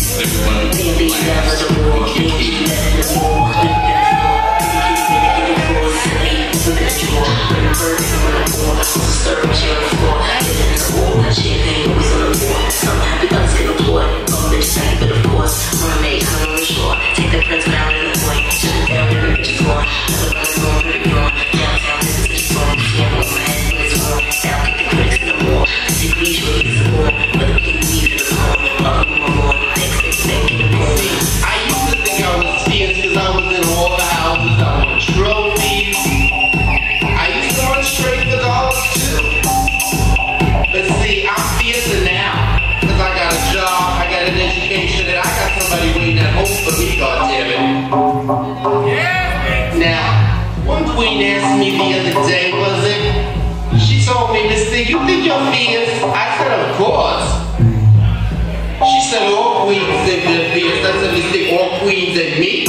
Everyone, one queen asked me the other day, was it? She told me, Mister, you think you're fierce? I said, of course. She said, all queens think they're fierce. I said, think all queens and me?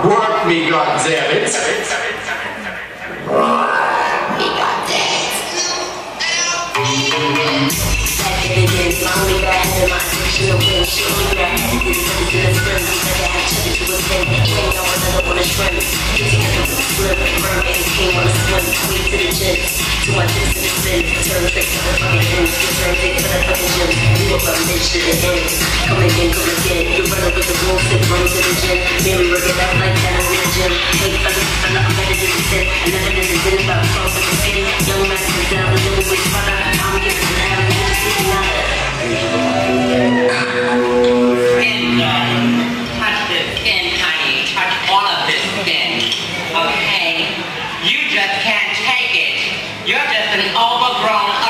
Work me, goddammit. In the day, mommy back in my addiction of win. She only got head to the city to the spring. Because I had cheddar to a spin. You ain't know another one to shrimp. Get together with the slip. Mermaid king on a swim. Queen to the gym. Too much in the spin. Turn the fix to the fucking ends. Get turned big for the fucking gym. You up a bitch to the end. Come again, come again. You the the gym. Mary work it out like that the gym. Hey, fella, fella, I'm better than the the about the skin. Young man, the down, the. I'm giving the pin, honey. Touch all of this pin. Okay? You just can't take it. You're just an overgrown